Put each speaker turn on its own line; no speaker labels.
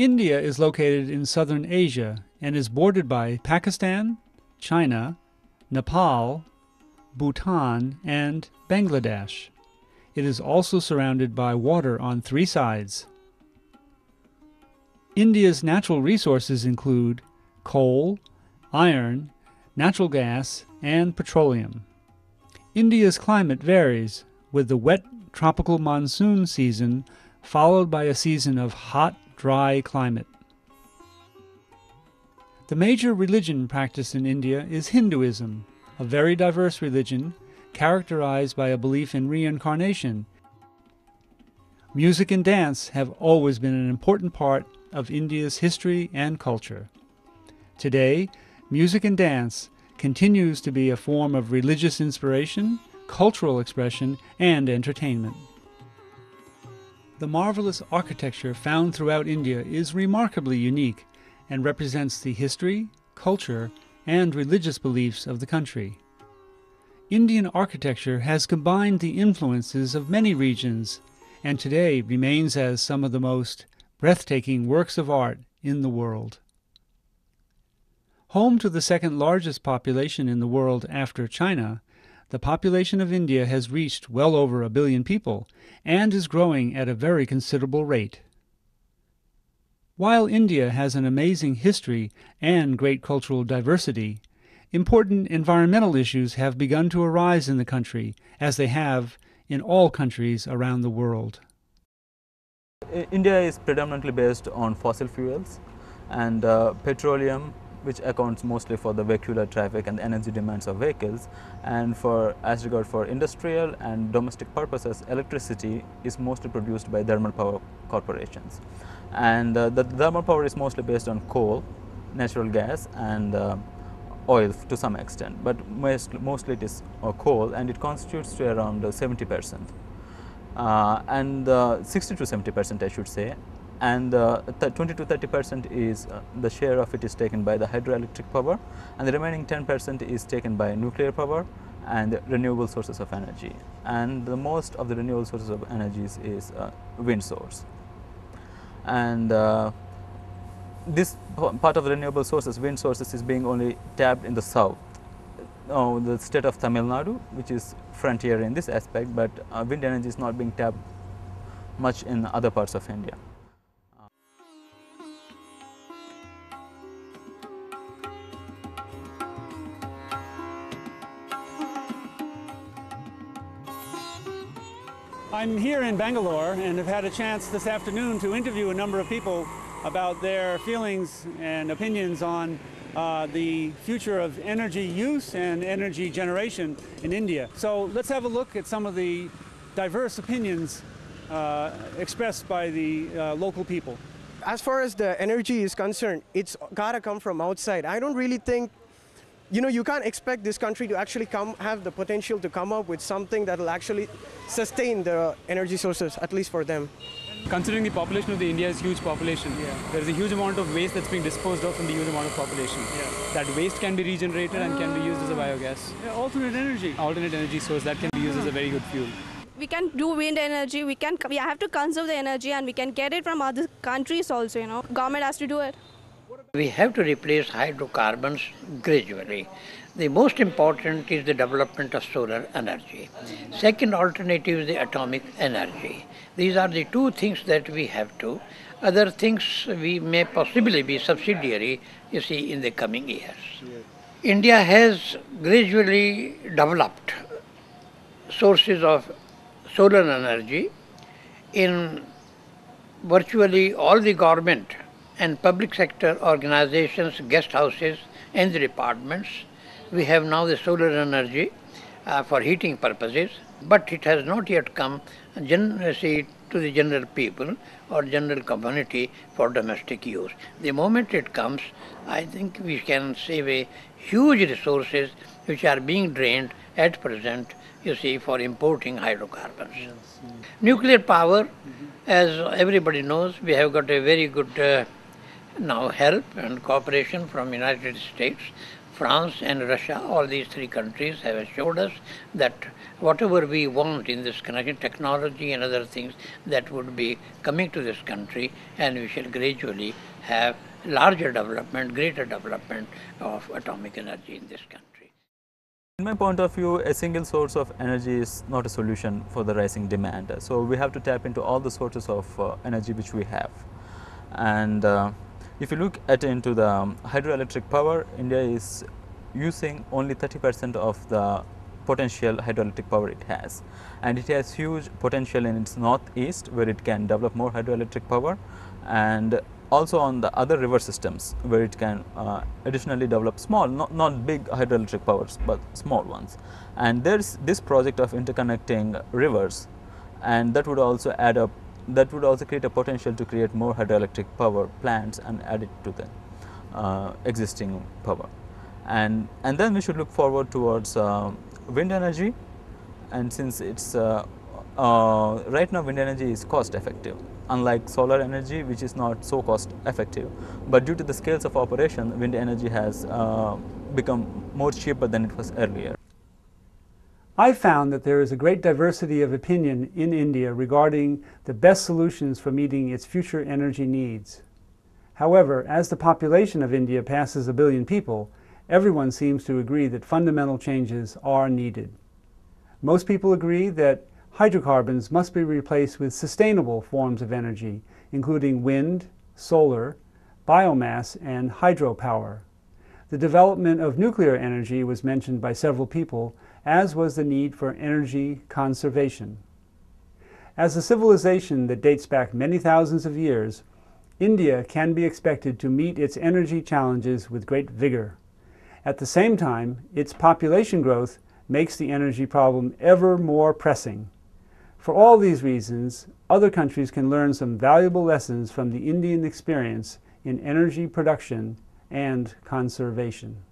India is located in southern Asia and is bordered by Pakistan, China, Nepal, Bhutan, and Bangladesh. It is also surrounded by water on three sides. India's natural resources include coal, iron, natural gas, and petroleum. India's climate varies, with the wet tropical monsoon season followed by a season of hot, dry climate. The major religion practiced in India is Hinduism, a very diverse religion characterized by a belief in reincarnation. Music and dance have always been an important part of India's history and culture. Today, music and dance continues to be a form of religious inspiration, cultural expression, and entertainment. The marvelous architecture found throughout India is remarkably unique and represents the history, culture, and religious beliefs of the country. Indian architecture has combined the influences of many regions and today remains as some of the most breathtaking works of art in the world. Home to the second largest population in the world after China, the population of India has reached well over a billion people and is growing at a very considerable rate. While India has an amazing history and great cultural diversity, important environmental issues have begun to arise in the country, as they have in all countries around the world.
India is predominantly based on fossil fuels and uh, petroleum which accounts mostly for the vehicular traffic and the energy demands of vehicles. And for as regard for industrial and domestic purposes electricity is mostly produced by thermal power corporations. And uh, the thermal power is mostly based on coal natural gas and uh, oil to some extent. But most, mostly it is uh, coal and it constitutes to around 70 percent. Uh, and uh, 60 to 70 percent I should say and uh, 20 to 30 percent is uh, the share of it is taken by the hydroelectric power and the remaining 10 percent is taken by nuclear power and renewable sources of energy. And the most of the renewable sources of energies is uh, wind source. And this part of the renewable sources wind sources is being only tapped in the south. Uh, the state of Tamil Nadu which is frontier in this aspect but uh, wind energy is not being tapped much in other parts of India.
I'm here in Bangalore and have had a chance this afternoon to interview a number of people about their feelings and opinions on uh, the future of energy use and energy generation in India. So let's have a look at some of the diverse opinions uh, expressed by the uh, local people.
As far as the energy is concerned, it's got to come from outside. I don't really think you know, you can't expect this country to actually come have the potential to come up with something that will actually sustain the energy sources, at least for them.
Considering the population of the India is huge population, yeah. there is a huge amount of waste that's being disposed of from the huge amount of population. Yeah. That waste can be regenerated and can be used as a uh, biogas.
Yeah, alternate energy.
Alternate energy source that can be used as a very good fuel.
We can do wind energy. We can. We have to conserve the energy, and we can get it from other countries also. You know, government has to do it.
We have to replace hydrocarbons gradually. The most important is the development of solar energy. Second alternative is the atomic energy. These are the two things that we have to. Other things we may possibly be subsidiary, you see, in the coming years. India has gradually developed sources of solar energy in virtually all the government and public sector organizations, guest houses, and the departments. We have now the solar energy uh, for heating purposes, but it has not yet come say, to the general people or general community for domestic use. The moment it comes, I think we can save a huge resources which are being drained at present, you see, for importing hydrocarbons. Yes. Mm. Nuclear power, mm-hmm. as everybody knows, we have got a very good uh, now help and cooperation from United States, France and Russia, all these three countries have assured us that whatever we want in this connection, technology and other things that would be coming to this country and we shall gradually have larger development, greater development of atomic energy in this country.
In my point of view, a single source of energy is not a solution for the rising demand. So we have to tap into all the sources of uh, energy which we have. And uh, if you look at into the hydroelectric power, India is using only 30 percent of the potential hydroelectric power it has. And it has huge potential in its northeast where it can develop more hydroelectric power and also on the other river systems where it can uh, additionally develop small, not, not big hydroelectric powers, but small ones. And there is this project of interconnecting rivers and that would also add up, that would also create a potential to create more hydroelectric power plants and add it to the uh, existing power. And, and then we should look forward towards uh, wind energy and since it's uh, uh, right now wind energy is cost effective unlike solar energy which is not so cost effective. But due to the scales of operation, wind energy has uh, become more cheaper than it was earlier.
I've found that there is a great diversity of opinion in India regarding the best solutions for meeting its future energy needs. However, as the population of India passes a billion people, everyone seems to agree that fundamental changes are needed. Most people agree that hydrocarbons must be replaced with sustainable forms of energy, including wind, solar, biomass, and hydropower. The development of nuclear energy was mentioned by several people, as was the need for energy conservation. As a civilization that dates back many thousands of years, India can be expected to meet its energy challenges with great vigor. At the same time, its population growth makes the energy problem ever more pressing. For all these reasons, other countries can learn some valuable lessons from the Indian experience in energy production and conservation.